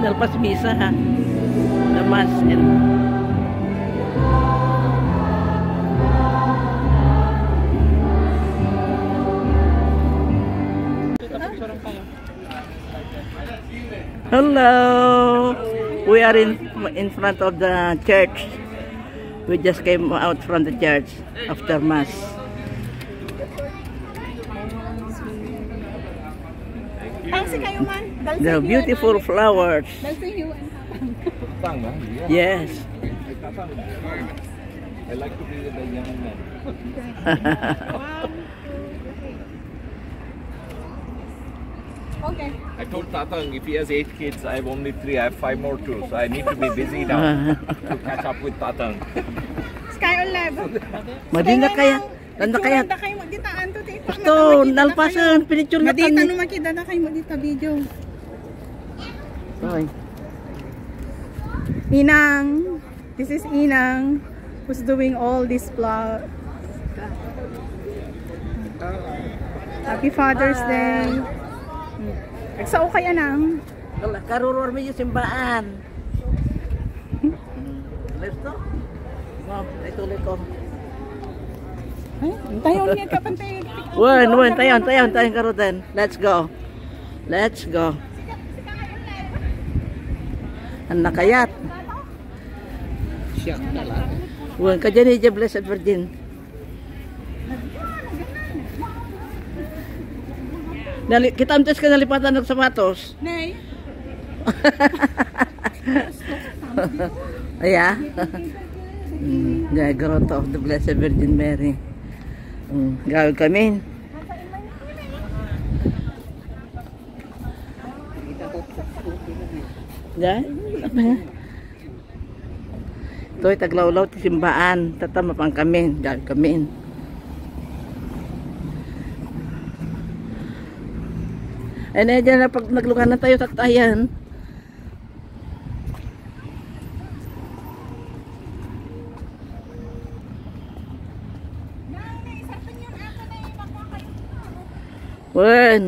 the mass and Hello. We are in in front of the church. We just came out from the church after mass. Pangsi kayo man. The beautiful flowers. Yes. I like to be with the young men. Okay. I told Tatang if he has eight kids, I have only three. I have five more too, so I need to be busy now to catch up with Tatang. Sky on level. Madina kaya. Tanda kaya. Dita anto tita. Ito, nalpasan. Pinicture na Madita kami. no makita na kayo mo dita video. Oy. Inang. This is Inang who's doing all this vlog. Happy Father's Day. Sa okay anang. Karuror mo yung simbaan. Let's go. Ma'am, ituloy ko. Ay, tayo niya kapantay. Wen, wen, tayon, tayon, tayon karutan. Let's go. Let's go. Ang nakayat. Siya talaga. Wen, ka dyan eh, Blessed Virgin. Nali, kita antes ka nalipatan ng sapatos. Nay. Aya. mm, the grotto of the Blessed Virgin Mary. Mm, gawin kami. Yan. Apa nga? Ito ay taglawlaw ti simbaan. Tatama pang kami. Gawin kami. Ay na dyan na pag naglugan na tayo tatayan. 喂